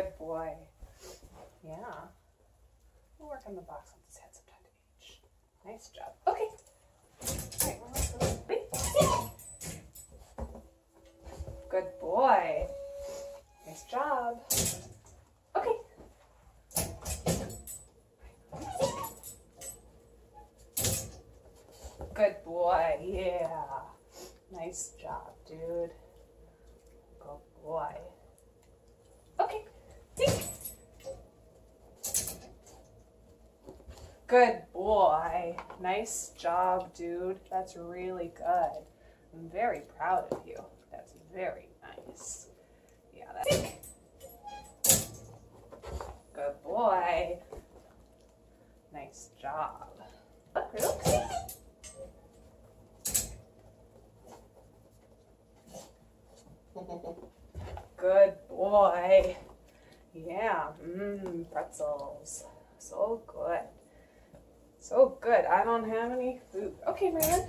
Good boy. Yeah. We'll work on the box once it's had some time to age. Nice job. Okay. All right. Good boy. Nice job. Okay. Good boy. Yeah. Nice job, dude. Good boy. Okay. Think. Good boy. Nice job, dude. That's really good. I'm very proud of you. That's very nice. Yeah, that's good boy. Nice job. Good boy. Yeah, mmm, pretzels. So good. So good. I don't have any food. Okay, Raymond.